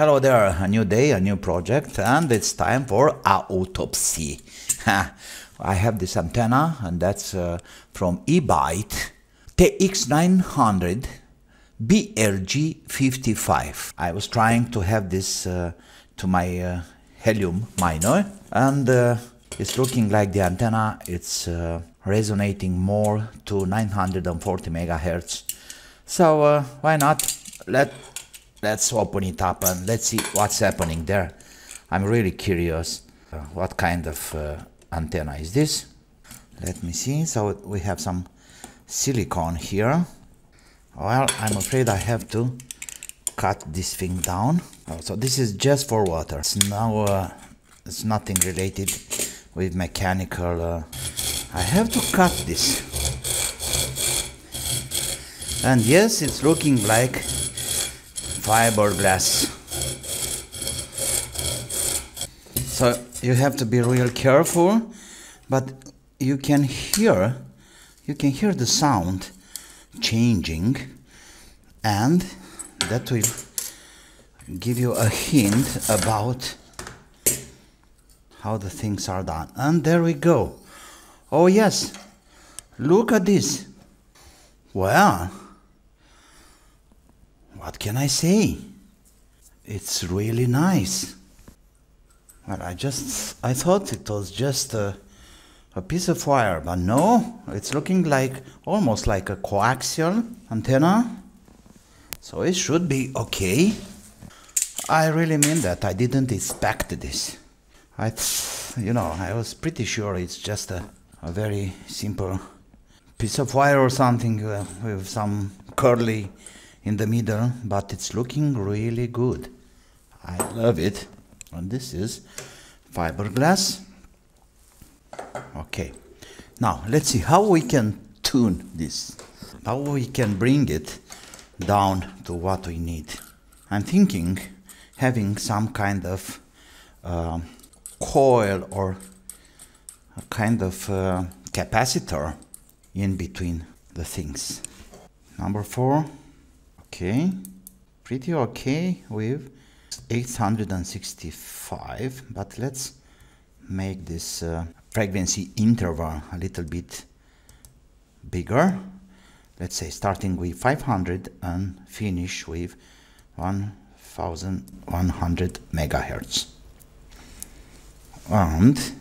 Hello there, a new day, a new project, and it's time for autopsy. I have this antenna, and that's uh, from EBYTE TX900 BLG55. I was trying to have this uh, to my uh, helium miner, and uh, it's looking like the antenna it's uh, resonating more to 940 megahertz. So uh, why not? Let let's open it up and let's see what's happening there. I'm really curious uh, what kind of uh, antenna is this. Let me see. So we have some silicone here. Well, I'm afraid I have to cut this thing down. Oh, so this is just for water. It's now uh, it's nothing related with mechanical. Uh, I have to cut this. And yes, it's looking like fiberglass. So you have to be real careful, but you can hear, you can hear the sound changing, and that will give you a hint about how the things are done. And there we go. Oh yes, look at this. Well, what can I say? It's really nice. Well, I just, I thought it was just a, a piece of wire, but no, it's looking like, almost like a coaxial antenna. So it should be okay. I really mean that, I didn't expect this. I, you know, I was pretty sure it's just a, a very simple piece of wire or something uh, with some curly in the middle, but it's looking really good. I love it. And this is fiberglass. Okay, now let's see how we can tune this, how we can bring it down to what we need. I'm thinking having some kind of uh, coil or a kind of uh, capacitor in between the things. Number four, okay. Pretty okay with 865 but let's make this uh, frequency interval a little bit bigger. Let's say starting with 500 and finish with 1100 megahertz. And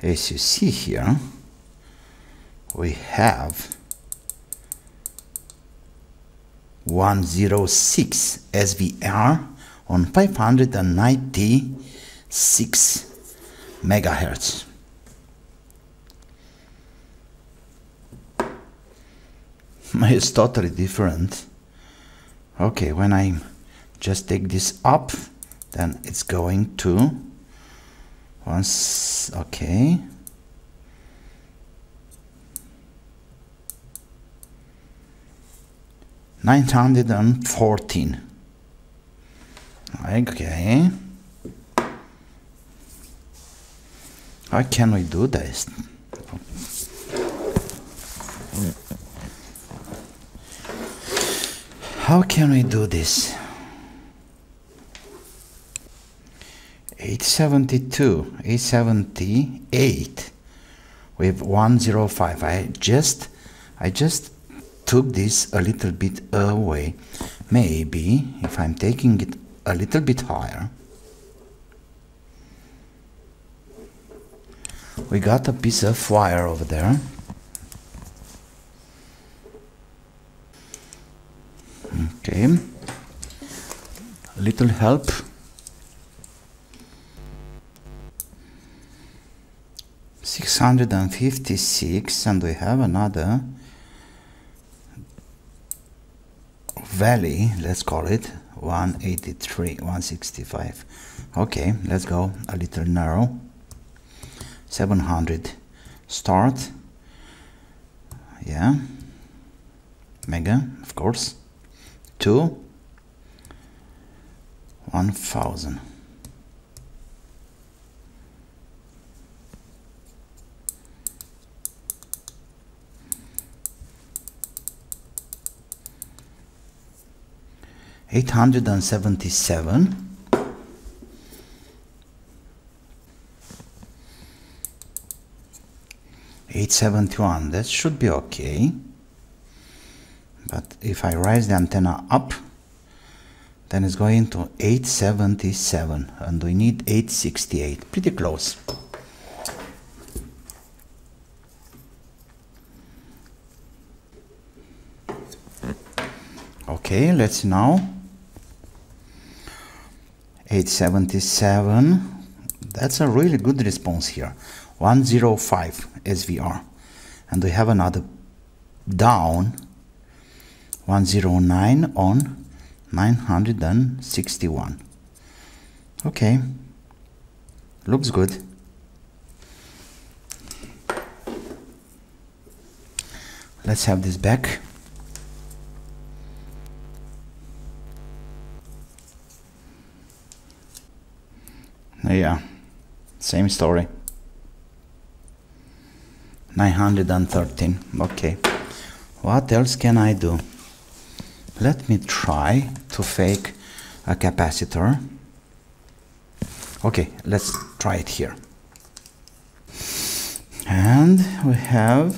as you see here we have 106 SVR on 596 megahertz. It's totally different. Okay, when I just take this up, then it's going to once okay 914 okay. How can we do this? How can we do this? 872 878 with 105 I just I just took this a little bit away. Maybe if I'm taking it a little bit higher, we got a piece of wire over there. Okay, a little help. Six hundred and fifty six, and we have another valley let's call it 183 165 okay let's go a little narrow. 700 start. Yeah. Mega of course. 2 1000 877 871 that should be okay. But if I raise the antenna up then it's going to 877 and we need 868 pretty close. Okay let's now 877 that's a really good response here. 105 SVR and we have another down 109 on 961 okay. Looks good. Let's have this back yeah same story. 913 okay. What else can I do? Let me try to fake a capacitor. Okay let's try it here. And we have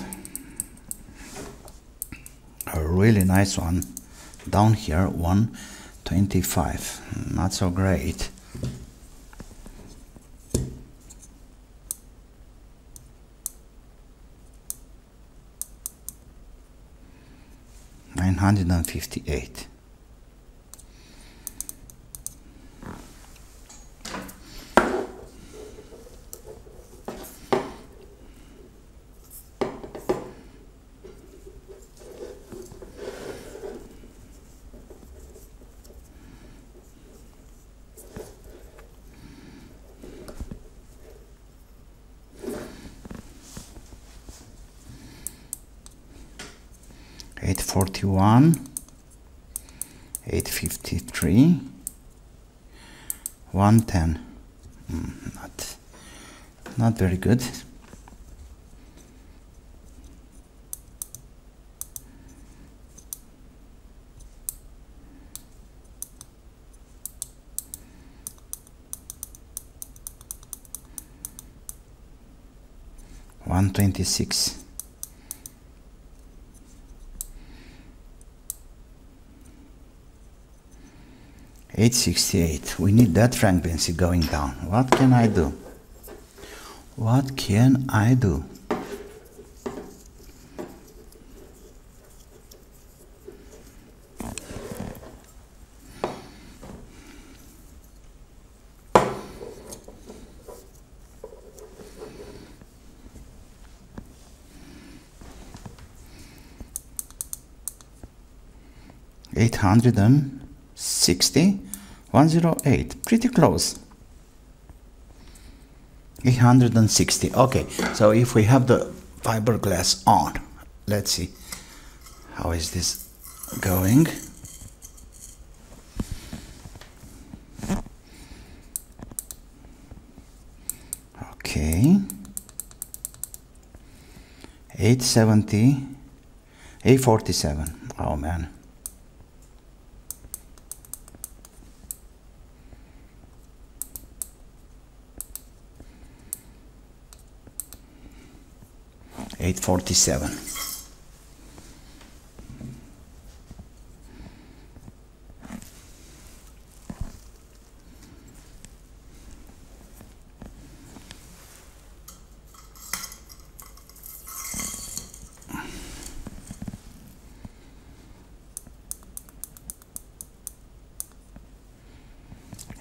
a really nice one down here 125 not so great 958 841 853 110 mm, not not very good. One twenty six 868 we need that frequency going down. What can I do? What can I do? Eight hundred and 60 108 pretty close. 860 okay. So if we have the fiberglass on let's see how is this going? Okay. 870 847 oh man 847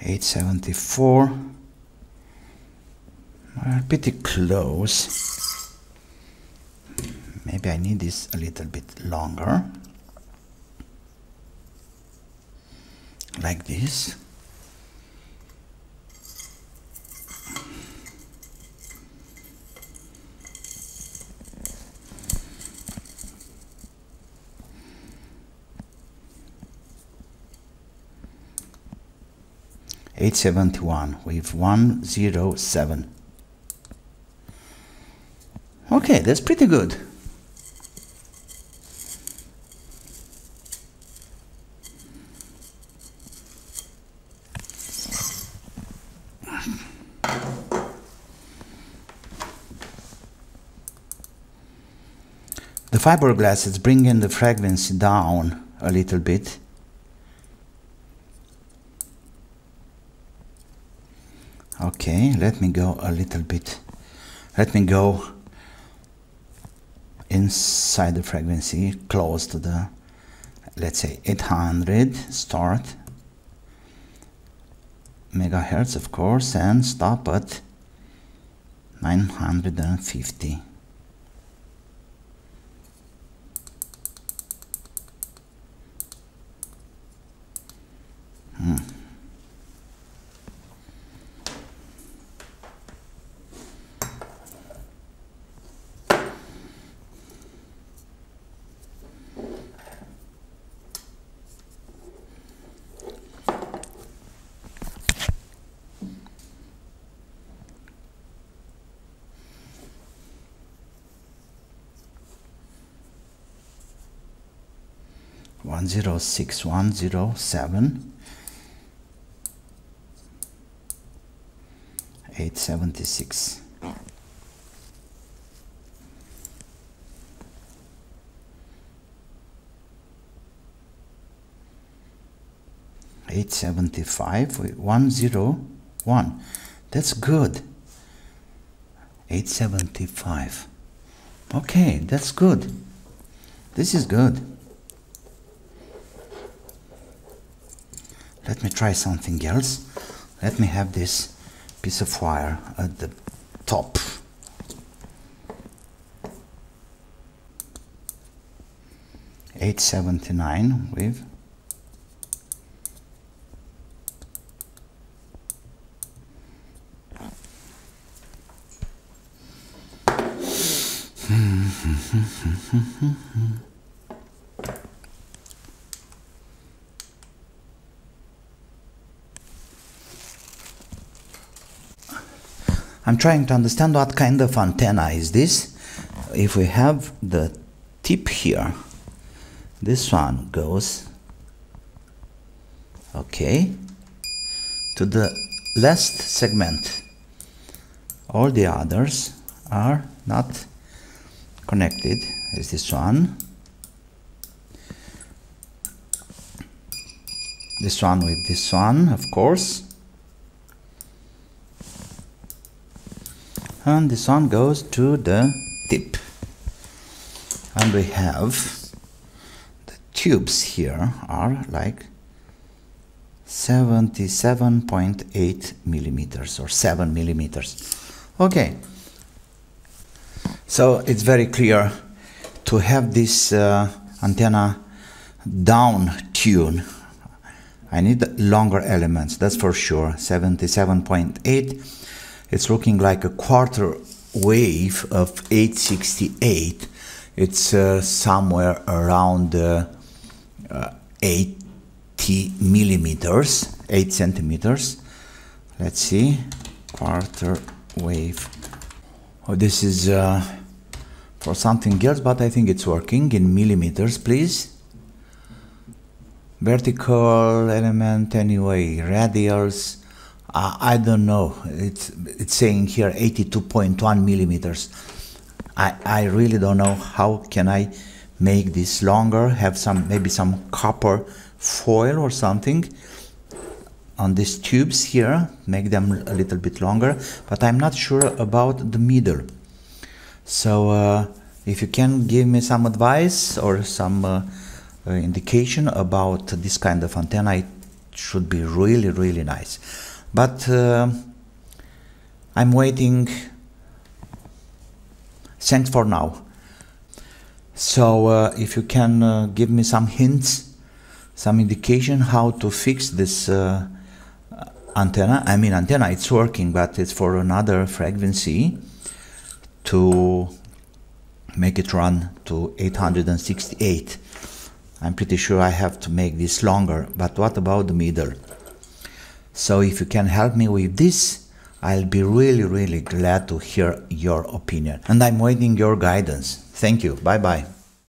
874 are pretty close maybe I need this a little bit longer like this Eight seventy one with one zero seven. Okay, that's pretty good. Fiberglass is bringing the frequency down a little bit. Okay, let me go a little bit. Let me go inside the frequency, close to the, let's say 800 start megahertz of course and stop at 950 hmm. one zero six one zero seven eight seventy six. Eight seventy five one zero one. That's good. Eight seventy five. Okay, that's good. This is good. let me try something else let me have this piece of wire at the top. Eight seventy nine with I'm trying to understand what kind of antenna is this. If we have the tip here, this one goes, okay, to the last segment. All the others are not connected, is this one. This one with this one, of course. And this one goes to the tip. And we have the tubes here are like 77.8 millimeters or 7 millimeters. Okay. So it's very clear to have this uh, antenna down tune. I need longer elements that's for sure. 77.8 it's looking like a quarter wave of 868 it's uh, somewhere around uh, uh, 80 millimeters 8 centimeters. Let's see. Quarter wave. Oh this is uh, for something else but I think it's working. In millimeters please. Vertical element anyway. Radials uh, I don't know. It's it's saying here 82.1 millimeters. I I really don't know how can I make this longer. Have some maybe some copper foil or something on these tubes here. Make them a little bit longer. But I'm not sure about the middle. So uh, if you can give me some advice or some uh, uh indication about this kind of antenna, it should be really really nice but uh, I'm waiting. Thanks for now. So uh, if you can uh, give me some hints some indication how to fix this uh, antenna. I mean antenna it's working but it's for another frequency to make it run to 868 I'm pretty sure I have to make this longer but what about the middle so if you can help me with this, I'll be really, really glad to hear your opinion. And I'm waiting your guidance. Thank you. Bye bye.